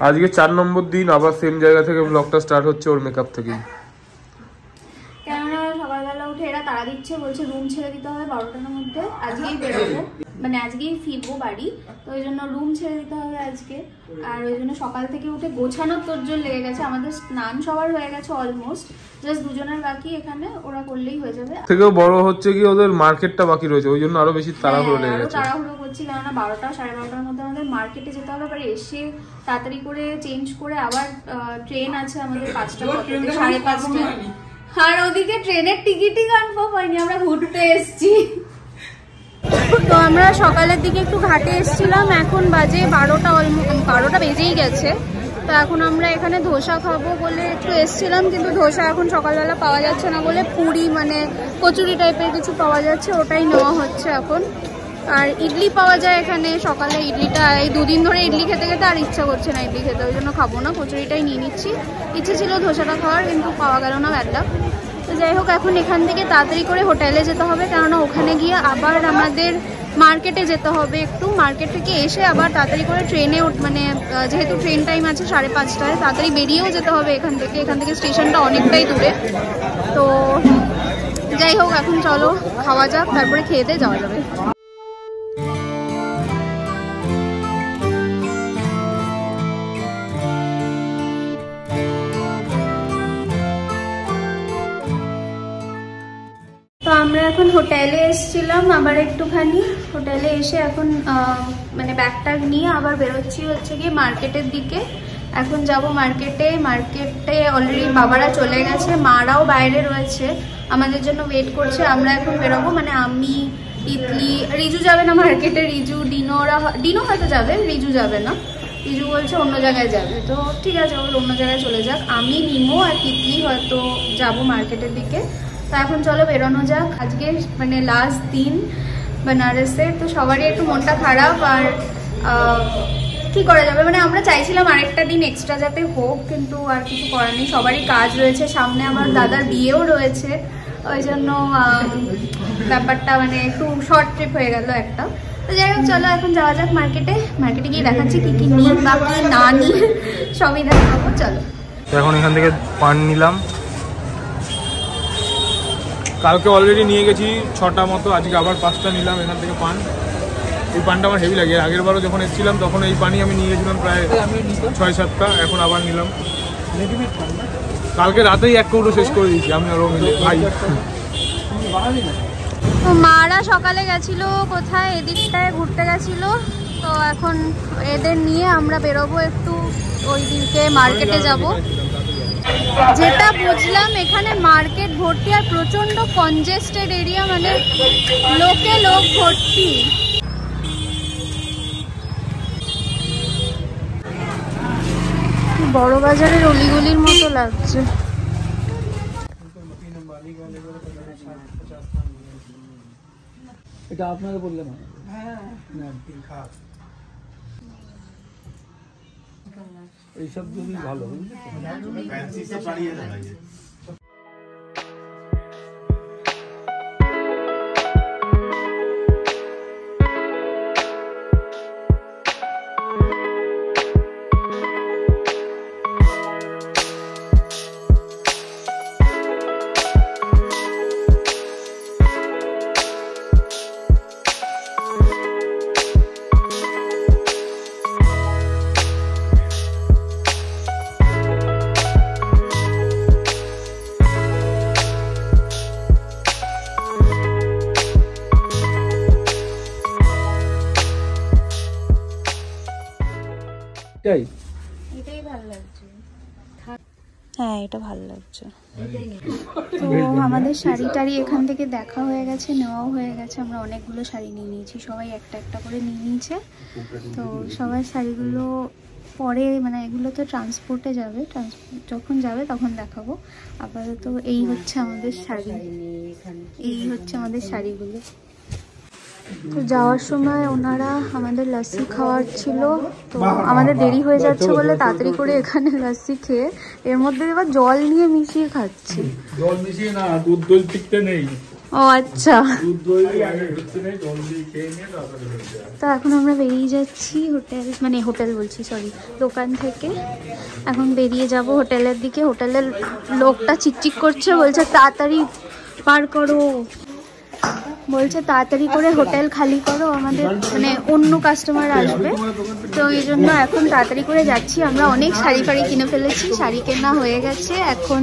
আজকে চার নম্বর দিন আবার সেম জায়গা থেকে ব্লগটা স্টার্ট হচ্ছে ওর মেকআপ থেকেই। তাড়া দিচ্ছে বলছে রুম ছেড়ে দিতে হবে বারোটার মধ্যে আজকেই বেরোবো। মানে আজকেই ফিরবো বাড়ি তো ওই জন্য রুম ছেড়ে দিতে হবে আজকে। আর ওই জন্য সকাল থেকে উঠে গোছানোর তোরজোর লেগে গেছে আমাদের স্নান সবার হয়ে গেছে অলমোস্ট জাস্ট দুজনের বাকি এখানে ওরা করলেই হয়ে যাবে। থেকেও বড় হচ্ছে কি ওদের মার্কেটটা বাকি রয়েছে ওই জন্য আরও বেশি তাড়াহুড়ো হ্যাঁ, লেগে গেছে। তাড়াহুড়ো করছি কেননা বারোটা সাড়ে বারোটার মধ্যে আমাদের মার্কেটে যেতে হবে আবার এসে তাড়াতাড়ি করে চেঞ্জ করে আবার ট্রেন আছে আমাদের পাঁচটা সাড়ে পাঁচটা। আর ওদিকে ট্রেনের টিকিটই কনফার্ম হয়নি, আমরা ঘুরতে এসেছি। তো আমরা সকালের দিকে একটু ঘাটে এসেছিলাম, এখন বাজে বারোটা বারোটা বেজেই গেছে। তো এখন আমরা এখানে ধোসা খাব বলে একটু এসেছিলাম, কিন্তু ধোসা এখন সকালবেলা পাওয়া যাচ্ছে না বলে পুরি মানে কচুরি টাইপের কিছু পাওয়া যাচ্ছে, ওটাই নেওয়া হচ্ছে এখন। আর ইডলি পাওয়া যায় এখানে। সকালে ইডলিটা, এই দুদিন ধরে ইডলি খেতে খেতে আর ইচ্ছা করছে না ইডলি খেতে, ওই জন্য খাব না। কচুরিটাই নিয়ে নিচ্ছি। ইচ্ছে ছিল ধোসাটা খাওয়ার, কিন্তু পাওয়া গেল না ব্যাডটা তো যাই হোক, এখন এখান থেকে তাড়াতাড়ি করে হোটেলে যেতে হবে, কেননা ওখানে গিয়ে আবার আমাদের মার্কেটে যেতে হবে একটু। মার্কেট থেকে এসে আবার তাড়াতাড়ি করে ট্রেনে মানে যেহেতু ট্রেন টাইম আছে সাড়ে পাঁচটায়, তাড়াতাড়ি বেরিয়েও যেতে হবে এখান থেকে। এখান থেকে স্টেশনটা অনেকটাই দূরে। তো যাই হোক, এখন চলো, খাওয়া যাক, তারপরে খেয়েতে যাওয়া যাবে। হোটেলে এসেছিলাম আবার একটুখানি। হোটেলে এসে এখন মানে ব্যাগটা নিয়ে আবার বেরোচ্ছি হচ্ছে গিয়ে মার্কেটের দিকে। এখন যাব মার্কেটে। মার্কেটে অলরেডি বাবারা চলে গেছে, মারাও বাইরে রয়েছে। আমাদের জন্য ওয়েট করছে, আমরা এখন বেরোবো। মানে আমি ইডলি রিজু যাবে না মার্কেটে। রিজু ডিনোরা ডিনো হয়তো যাবে, রিজু যাবে না। রিজু বলছে অন্য জায়গায় যাবে। তো ঠিক আছে ওর অন্য জায়গায় চলে যাক। আমি, নিমো আর তিতলি হয়তো যাব মার্কেটের দিকে। তো এখন চলো বেরোনো যাক। আজকে মানে লাস্ট দিন বেনারসে। তো সবারই একটু মনটা খারাপ আর কি করা যাবে? মানে আমরা চাইছিলাম আরেকটা দিন এক্সট্রা যাতে হোক, কিন্তু আর কিছু করার নেই। সবারই কাজ রয়েছে। সামনে আমার দাদার বিয়েও রয়েছে। ওই জন্য ব্যাপারটা মানে একটু শর্ট ট্রিপ হয়ে গেল একটা। তো যাই হোক, চলো এখন যাওয়া যাক মার্কেটে মার্কেটে গিয়ে দেখাচ্ছি কি কি নিই বা কি না নিই। সবই দেখাবো। চলো। এখন এখান থেকে পান নিলাম। কালকে অলরেডি নিয়ে গেছি ছটা মতো আজকে আবার পাঁচটা নিলাম এখান থেকে পান। এই পানটা আমার হেভি লাগে। আগের বারও যখন এসেছিলাম তখন এই পানি আমি নিয়ে গেছিলাম প্রায় ছয় সাতটা এখন আবার নিলাম। কালকে রাতেই এক কৌটো শেষ করে দিয়েছি আমি আরও মিলে। ভাই। তো মারা সকালে গেছিল কোথায়? এদিকটায় ঘুরতে গেছিল। তো এখন এদের নিয়ে আমরা বেরোবো একটু। ওই দিকে মার্কেটে যাব যেটা বুঝলাম এখানে মার্কেট ভর্তি আর প্রচণ্ড কনজেস্টেড এরিয়া মানে লোকে লোক ভর্তি। বড় বাজারের অলিগলির মতো লাগছে। এটা আপনাকে বললে না এইসব যদি ভালো বুঝলি এটাই? এটাই ভালো লাগছে। হ্যাঁ এটা ভালো লাগছে। তো আমাদের শাড়ি টাড়ি এখান থেকে দেখা হয়ে গেছে নেওয়াও হয়ে গেছে। আমরা অনেকগুলো শাড়ি নিয়ে নিয়েছি সবাই একটা একটা করে নিয়ে নিয়েছে। তো সবার শাড়িগুলো পরে মানে এগুলো তো ট্রান্সপোর্টে যাবে ট্রান্সপোর্ট যখন যাবে তখন দেখাবো। আপাতত এই হচ্ছে আমাদের শাড়ি। এই হচ্ছে আমাদের শাড়িগুলো। তো যাওয়ার সময় ওনারা আমাদের লাস্সি খাওয়ার ছিল তো আমাদের দেরি হয়ে যাচ্ছে বলে তাড়াতাড়ি করে এখানে লাস্সি খেয়ে এর মধ্যে এবার জল নিয়ে মিশিয়ে খাচ্ছি। জল মিশিয়ে না দুধ দই টিকতে নেই। ও আচ্ছা। দুধ দই তো এখন আমরা বেরিয়ে যাচ্ছি হোটেল মানে হোটেল বলছি সরি দোকান থেকে। এখন বেরিয়ে যাব হোটেলের দিকে হোটেলের লোকটা চিকচিক করছে বলছে তাড়াতাড়ি পার করো। বলছে তাড়াতাড়ি করে হোটেল খালি করো আমাদের মানে অন্য কাস্টমার আসবে। তো এই জন্য এখন তাড়াতাড়ি করে যাচ্ছি। আমরা অনেক শাড়ি ফাড়ি কিনে ফেলেছি শাড়ি কেনা হয়ে গেছে। এখন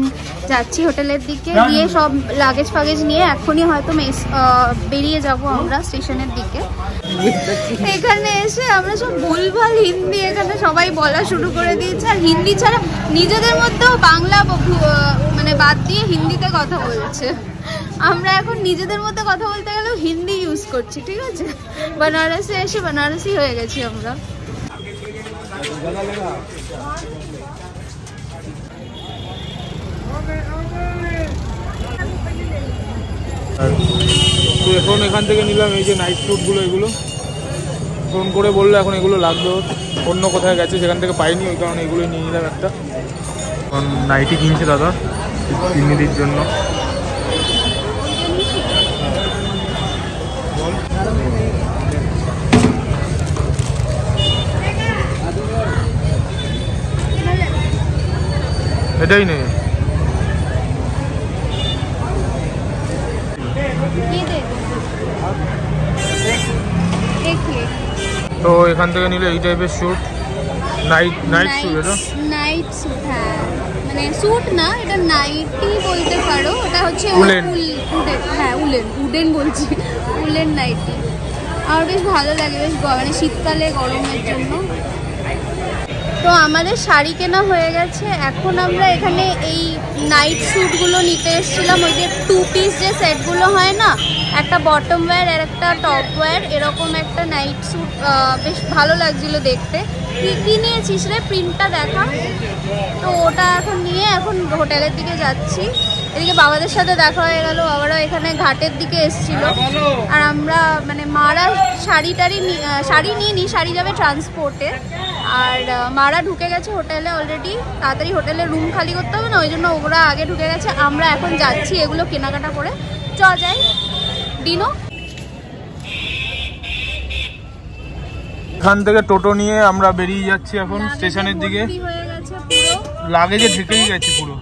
যাচ্ছি হোটেলের দিকে। গিয়ে সব লাগেজ ফাগেজ নিয়ে এখনই হয়তো মেস আহ, বেরিয়ে যাব আমরা স্টেশনের দিকে। এখানে এসে আমরা সব ভুলভাল হিন্দি এখানে সবাই বলা শুরু করে দিয়েছে। আর হিন্দি ছাড়া নিজেদের মধ্যেও বাংলা মানে বাদ দিয়ে হিন্দিতে কথা বলছে। আমরা এখন নিজেদের মধ্যে কথা বলতে গেলেও হিন্দি ইউজ করছি ঠিক আছে? বেনারসে এসে বেনারসি হয়ে গেছি আমরা। তো এখন এখান থেকে নিলাম এই যে নাইট স্যুটগুলো এগুলো। ফোন করে বলল এখন এগুলো লাগবে অন্য কোথায় গেছে সেখান থেকে পাইনি ওই কারণে এগুলোই নিয়ে নিলাম একটা। এখন নাইটি কিনছে দাদা তিন্নিদির জন্য। এটাই নেই। তো এখান থেকে নিলে এই টাইপের শ্যুট নাইট নাইট শ্যুট এটা? নাইট শ্যুট হ্যাঁ। মানে শ্যুট না এটা নাইটি বলতে পারো। ওটা হচ্ছে উলেন হ্যাঁ উলেন উডেন বলছি। উলেন নাইটি আর বেশ ভালো লাগে বেশ মানে শীতকালে গরমের জন্য। তো আমাদের শাড়ি কেনা হয়ে গেছে। এখন আমরা এখানে এই নাইট স্যুটগুলো নিতে এসেছিলাম। ওই যে টু পিস যে সেটগুলো হয় না, একটা বটম ওয়্যার আর একটা টপ ওয়্যার এরকম একটা নাইট স্যুট বেশ ভালো লাগছিল দেখতে। কী কী নিয়েছিস রে? প্রিন্টটা দেখা। তো ওটা এখন নিয়ে এখন হোটেলের দিকে যাচ্ছি। এদিকে বাবাদের সাথে দেখা হয়ে গেল বাবারা এখানে ঘাটের দিকে এসেছিল। আর আমরা মানে মারা শাড়ি টাড়ি শাড়ি নিয়ে নি শাড়ি যাবে ট্রান্সপোর্টে আর মারা ঢুকে গেছে হোটেলে অলরেডি তাড়াতাড়ি হোটেলে রুম খালি করতে হবে না ওই জন্য ওরা আগে ঢুকে গেছে। আমরা এখন যাচ্ছি এগুলো কেনাকাটা করে। চ যাই। ডিনো? এখান থেকে টোটো নিয়ে আমরা বেরিয়ে যাচ্ছি এখন স্টেশনের দিকে। হয়ে পুরো। লাগেজে ঢেকেই গেছে পুরো।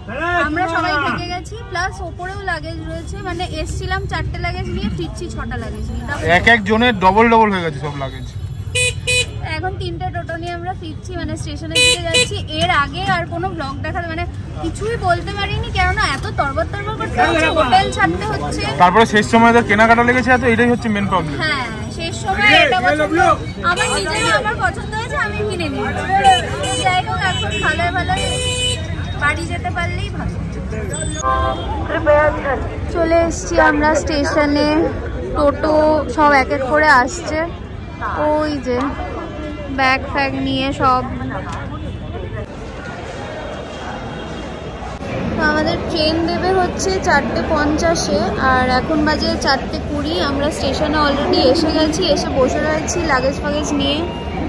আমরা সবাই থেকে গেছি প্লাস ওপরেও লাগেজ রয়েছে। মানে এসছিলাম চারটে লাগেজ নিয়ে ফিরছি ছটা লাগেজ নিয়ে। এক এক জনের ডবল ডবল হয়ে গেছে সব লাগেজ। এখন তিনটে টোটো নিয়ে আমরা ফিরছি মানে স্টেশনের দিকে যাচ্ছি। এর আগে আর কোনো ব্লগ দেখাতে মানে কিছুই বলতে পারিনি কেননা এত তরবর তরবর করতে হচ্ছে হোটেল ছাড়তে হচ্ছে। তারপরে শেষ সময় এদের কেনাকাটা লেগেছে এত এটাই হচ্ছে মেন প্রবলেম হ্যাঁ শেষ সময় এটা পছন্দ আমার নিজেরও আমার পছন্দ হয়েছে আমি কিনে নিয়েছি। চলে এসছি আমরা স্টেশনে। টোটো সব এক এক করে আসছে। ওই যে ব্যাগ ফ্যাগ নিয়ে সব। আমাদের ট্রেন দেবে হচ্ছে চারটে পঞ্চাশে, আর এখন বাজে চারটে কুড়ি। আমরা স্টেশনে অলরেডি এসে গেছি, এসে বসে রয়েছি লাগেজ ফাগেজ নিয়ে।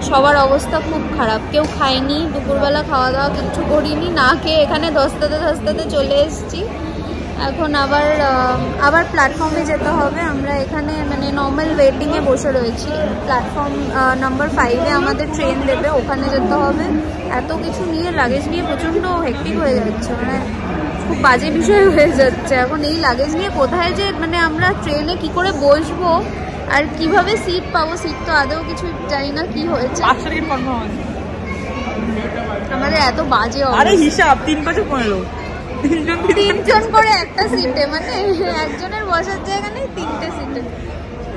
সবার অবস্থা খুব খারাপ। কেউ খায়নি, দুপুরবেলা খাওয়া দাওয়া কিচ্ছু করিনি, না খেয়ে এখানে ধস্তাতে ধস্তাতে চলে এসেছি। এখন আবার আবার প্ল্যাটফর্মে যেতে হবে। আমরা এখানে মানে নর্মাল ওয়েটিংয়ে বসে রয়েছি। প্ল্যাটফর্ম নাম্বার ফাইভে আমাদের ট্রেন দেবে, ওখানে যেতে হবে। এত কিছু নিয়ে লাগেজ নিয়ে প্রচণ্ড হেক্টিক হয়ে যাচ্ছে। মানে খুব বাজে বিষয় হয়ে যাচ্ছে। এখন এই লাগেজ নিয়ে কোথায় যে মানে আমরা ট্রেনে কি করে বসবো? আর কীভাবে সিট পাবো? সিট তো আদৌ কিছু জানি না কি হয়েছে। পাঁচশো টিকিট কনফার্ম আছে আমাদের এত বাজে আরে হিসাব তিন পাঁচে পনেরো। তিনজন করে একটা সিটে মানে একজনের বসার জায়গা নেই তিনটে সিটে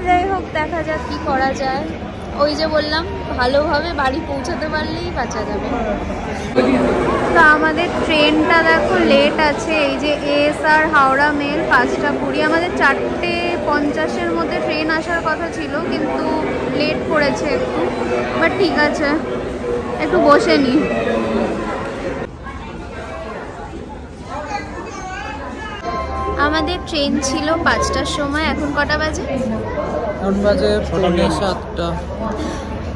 যাই হোক দেখা যাক কি করা যায়। ওই যে বললাম ভালোভাবে বাড়ি পৌঁছাতে পারলেই বাঁচা যাবে। তো আমাদের ট্রেনটা দেখো লেট আছে। এই যে এস আর হাওড়া মেল পাঁচটা কুড়ি। আমাদের চারটে পঞ্চাশের মধ্যে ট্রেন আসার কথা ছিল, কিন্তু লেট করেছে একটু। বাট ঠিক আছে, একটু বসে নি। আমাদের ট্রেন ছিল পাঁচটার সময়, এখন কটা বাজে? এখন বাজে সাতটা।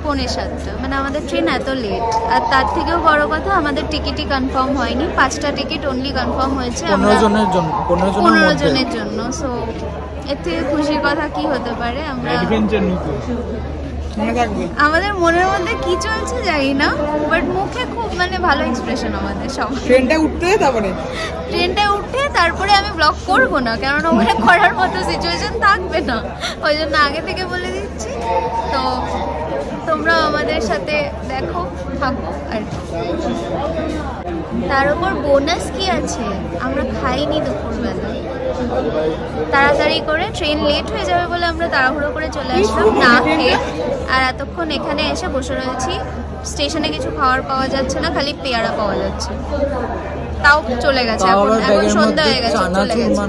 পৌনে সাতটা মানে আমাদের ট্রেন এত লেট আর তার থেকেও বড় কথা আমাদের টিকিটই কনফার্ম হয়নি। পাঁচটা টিকিট অনলি কনফার্ম হয়েছে পনেরো আমরা জনের জন্য পনেরো জনের জন্য। সো এর থেকে খুশির কথা কি হতে পারে? আমরা আমাদের মনের মধ্যে কি চলছে জানি না বাট মুখে খুব মানে ভালো এক্সপ্রেশন আমাদের সব ট্রেনটা উঠতে তারপরে? ট্রেনটা উঠে তারপরে আমি ব্লগ করব না কারণ ওখানে করার মতো সিচুয়েশন থাকবে না। ওই জন্য আগে থেকে বলে দিচ্ছি। তো তোমরা আমাদের সাথে দেখো থাকো আর। তার উপর বোনাস কি আছে? আমরা খাইনি দুপুরবেলা। তাড়াতাড়ি করে ট্রেন লেট হয়ে যাবে বলে আমরা তাড়াহুড়ো করে চলে আসলাম না খেয়ে। আর এতক্ষণ এখানে এসে বসে রয়েছি। স্টেশনে কিছু খাওয়ার পাওয়া যাচ্ছে না খালি পেয়ারা পাওয়া যাচ্ছে। তাও চলে গেছে এখন এখন সন্ধ্যা হয়ে গেছে চলে গেছে।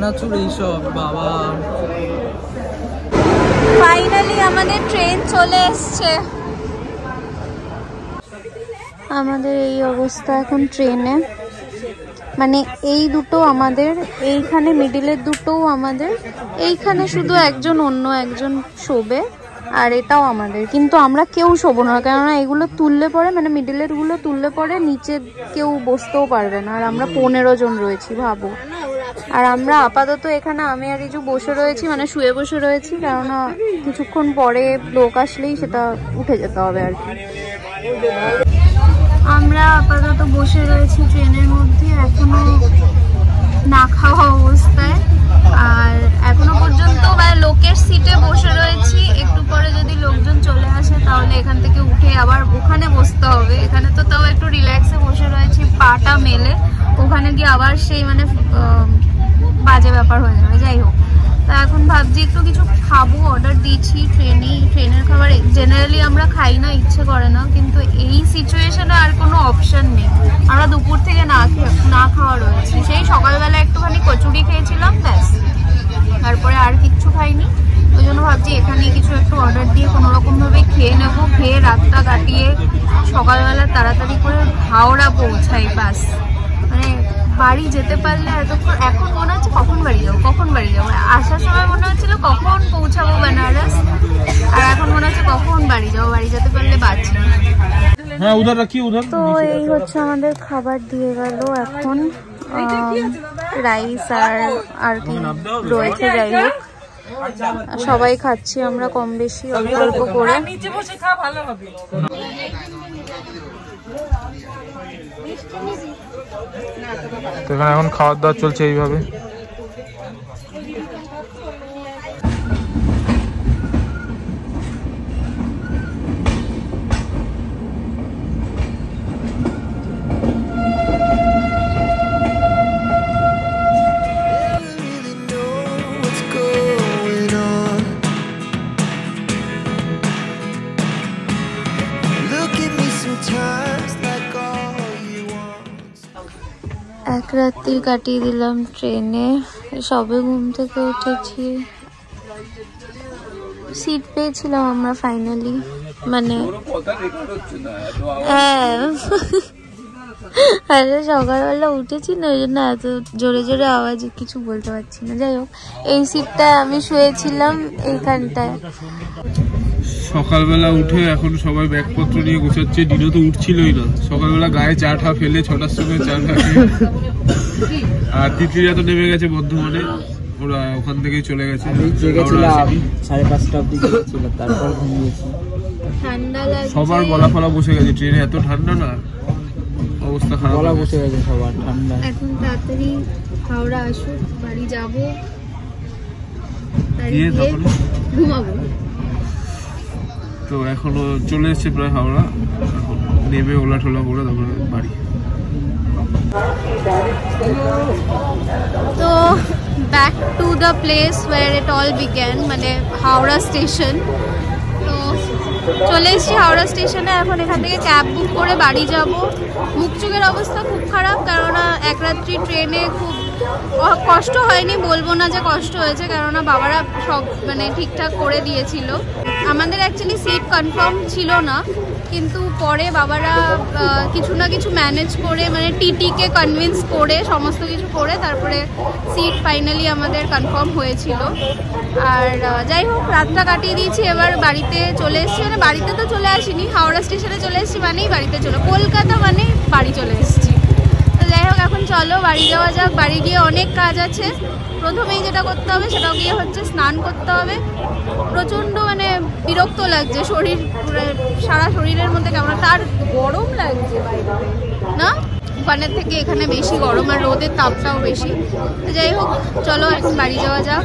ফাইনালি আমাদের ট্রেন চলে এসছে। আমাদের এই অবস্থা এখন ট্রেনে। মানে এই দুটো আমাদের, এইখানে মিডিলের দুটোও আমাদের। এইখানে শুধু একজন অন্য একজন শোবে, আর এটাও আমাদের। কিন্তু আমরা কেউ শোবো না, কেননা এগুলো তুললে পরে মানে মিডিলেরগুলো তুললে পরে নিচে কেউ বসতেও পারবে না। আর আমরা পনেরো জন রয়েছি, ভাবো। আর আমরা আপাতত এখানে আমি আর কিছু বসে রয়েছি মানে শুয়ে বসে রয়েছি, কেননা কিছুক্ষণ পরে লোক আসলেই সেটা উঠে যেতে হবে আর কি। আমরা আপাতত বসে রয়েছি ট্রেনের মধ্যে, এখনও না খাওয়া অবস্থায়। আর এখনও পর্যন্ত মানে লোকের সিটে বসে রয়েছি। একটু পরে যদি লোকজন চলে আসে, তাহলে এখান থেকে উঠে আবার ওখানে বসতে হবে। এখানে তো তাও একটু রিল্যাক্সে বসে রয়েছি, পাটা মেলে। ওখানে গিয়ে আবার সেই মানে বাজে ব্যাপার হয়ে যাবে। যাই হোক। তা এখন ভাবছি একটু কিছু খাব অর্ডার দিয়েছি ট্রেনেই ট্রেনের খাবার জেনারেলি আমরা খাই না, ইচ্ছে করে না, কিন্তু এই সিচুয়েশনে আর কোনো অপশন নেই। আমরা দুপুর থেকে না না খাওয়া রয়েছি। সেই সকালবেলা একটুখানি কচুরি খেয়েছিলাম, ব্যাস। তারপরে আর কিচ্ছু খাইনি। ওই জন্য ভাবছি এখানেই কিছু একটু অর্ডার দিয়ে কোনো রকমভাবে খেয়ে নেব। খেয়ে রাতটা কাটিয়ে সকালবেলা তাড়াতাড়ি করে হাওড়া পৌঁছাই বাস বাড়ি যেতে পারলে এতক্ষণ এখন মনে হচ্ছে কখন বাড়ি যাব কখন বাড়ি যাব? আসার সময় মনে হচ্ছিল কখন পৌঁছাবো বেনারস আর এখন মনে হচ্ছে কখন বাড়ি যাব বাড়ি যেতে পারলে বাঁচি। হ্যাঁ তো এই হচ্ছে আমাদের খাবার দিয়ে গেল এখন রাইস আর আর কি রয়েছে যাই হোক। সবাই খাচ্ছি আমরা কম বেশি অল্প অল্প করে। নিচে বসে খা ভালো হবে। তো এখানে এখন খাওয়ার দাওয়ার চলছে এইভাবে। রাত্রি কাটিয়ে দিলাম ট্রেনে। সবে ঘুম থেকে উঠেছি। সিট পেয়েছিলাম আমরা ফাইনালি মানে হ্যাঁ। আরে সকালবেলা উঠেছি না, ওই জন্য এত জোরে জোরে আওয়াজ, কিছু বলতে পারছি না। যাই হোক, এই সিটটায় আমি শুয়েছিলাম এইখানটায়। সকালবেলা উঠে এখন সবাই ব্যাগপত্র নিয়ে গোছাচ্ছে। দিনও তো উঠছিলই না। সকালবেলা গায়ে চা ঠা ফেলে ছটার সময় চা ঠা। আর তিতলিরা তো নেমে গেছে বর্ধমানে। ওরা ওখান থেকেই চলে গেছে। সাড়ে পাঁচটা অব্দি তারপর ঘুমিয়েছি সবার গলা ফলা বসে গেছে। ট্রেনে এত ঠান্ডা না? অবস্থা খারাপ গলা বসে গেছে। সবার ঠান্ডা। এখন তাড়াতাড়ি হাওড়া আসুক বাড়ি যাব। গিয়ে গিয়ে তারপরে? ঘুমাবো। তো এখনও চলে এসেছে প্রায় হাওড়া। এখন নেমে ওলা টোলা করে তারপরে বাড়ি। তো back to the place where it all began মানে হাওড়া স্টেশন। তো চলে এসেছি হাওড়া স্টেশনে, এখন এখান থেকে ক্যাব বুক করে বাড়ি যাব। মুখ চোখের অবস্থা খুব খারাপ, কেননা এক রাত্রি ট্রেনে খুব কষ্ট হয়নি, বলব না যে কষ্ট হয়েছে, কেননা বাবারা সব মানে ঠিকঠাক করে দিয়েছিল। আমাদের অ্যাকচুয়ালি সিট কনফার্ম ছিল না, কিন্তু পরে বাবারা কিছু না কিছু ম্যানেজ করে মানে টিটিকে কনভিন্স করে, সমস্ত কিছু করে, তারপরে সিট ফাইনালি আমাদের কনফার্ম হয়েছিল। আর যাই হোক, রাতটা কাটিয়ে দিয়েছি, এবার বাড়িতে চলে এসেছি মানে বাড়িতে তো চলে আসিনি, হাওড়া স্টেশনে চলে এসেছি মানেই বাড়িতে চলে, কলকাতা মানে বাড়ি চলে এসেছি। যাই হোক, এখন চলো, বাড়ি যাওয়া যাক। বাড়ি গিয়ে অনেক কাজ আছে। প্রথমেই যেটা করতে হবে সেটা গিয়ে হচ্ছে স্নান করতে হবে। প্রচণ্ড মানে বিরক্ত লাগছে শরীর সারা শরীরের মধ্যে কেমন তার গরম লাগছে না? ওখানের থেকে এখানে বেশি গরম, আর রোদের তাপটাও বেশি। তো যাই হোক, চলো, এখন বাড়ি যাওয়া যাক।